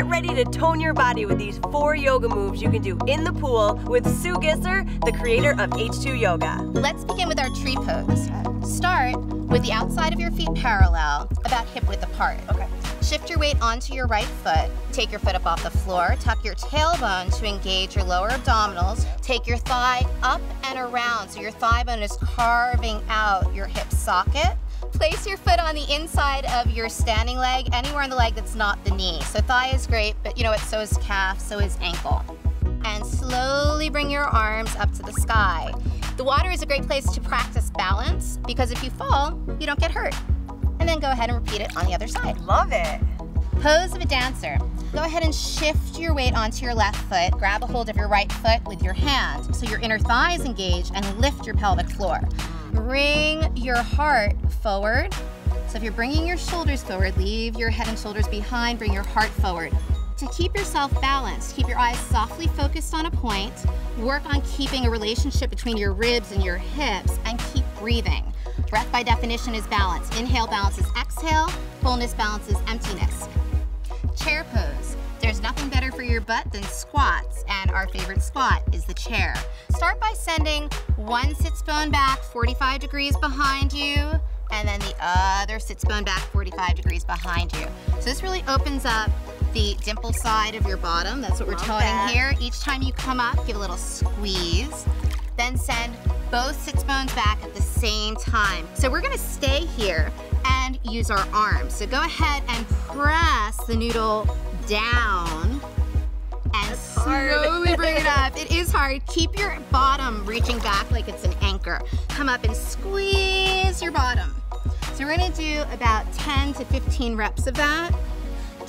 Get ready to tone your body with these four yoga moves you can do in the pool with Sue Gisser, the creator of H2O Yoga. Let's begin with our tree pose. Start with the outside of your feet parallel, about hip width apart. Okay. Shift your weight onto your right foot. Take your foot up off the floor. Tuck your tailbone to engage your lower abdominals. Take your thigh up and around so your thigh bone is carving out your hip socket. Place your foot on the inside of your standing leg, anywhere on the leg that's not the knee. So thigh is great, but you know what, so is calf, so is ankle. And slowly bring your arms up to the sky. The water is a great place to practice balance because if you fall, you don't get hurt. And then go ahead and repeat it on the other side. Love it. Pose of a dancer. Go ahead and shift your weight onto your left foot. Grab a hold of your right foot with your hand so your inner thigh is engaged and lift your pelvic floor. Bring your heart forward. So if you're bringing your shoulders forward, leave your head and shoulders behind, bring your heart forward. To keep yourself balanced, keep your eyes softly focused on a point, work on keeping a relationship between your ribs and your hips, and keep breathing. Breath by definition is balance. Inhale balances exhale, fullness balances emptiness. Chair pose. There's nothing better for your butt than squats, and our favorite squat is the chair. Start by sending one sits bone back 45 degrees behind you, and then the other sits bone back 45 degrees behind you. So this really opens up the dimple side of your bottom. That's what we're Love toning that. here. Each time you come up, give a little squeeze. Then send both sits bones back at the same time. So we're gonna stay here and use our arms. So go ahead and press the noodle down hard. Keep your bottom reaching back like it's an anchor. Come up and squeeze your bottom. So we're gonna do about 10 to 15 reps of that.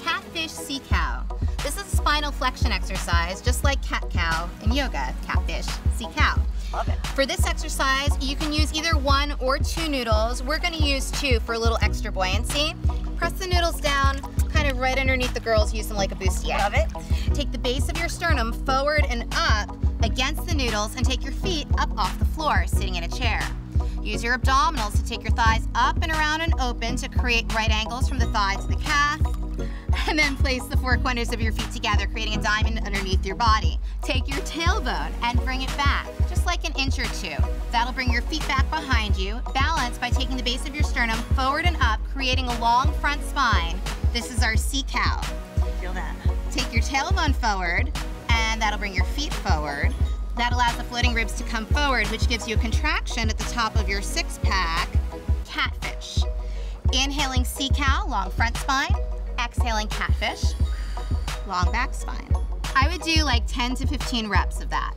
Catfish sea cow. This is a spinal flexion exercise, just like cat cow in yoga, catfish, sea cow. Love it. For this exercise, you can use either one or two noodles. We're gonna use two for a little extra buoyancy. Press the noodles down, kind of right underneath the girls, use them like a bustier. Love it. Take the base of your sternum forward and up against the noodles and take your feet up off the floor, sitting in a chair. Use your abdominals to take your thighs up and around and open to create right angles from the thigh to the calf. And then place the four corners of your feet together, creating a diamond underneath your body. Take your tailbone and bring it back, just like an inch or two. That'll bring your feet back behind you. Balance by taking the base of your sternum forward and up, creating a long front spine. This is our sea cow. Feel that. Take your tailbone forward, and that'll bring your feet forward. That allows the floating ribs to come forward, which gives you a contraction at the top of your six pack. Catfish. Inhaling sea cow, long front spine. Exhaling catfish, long back spine. I would do like 10 to 15 reps of that.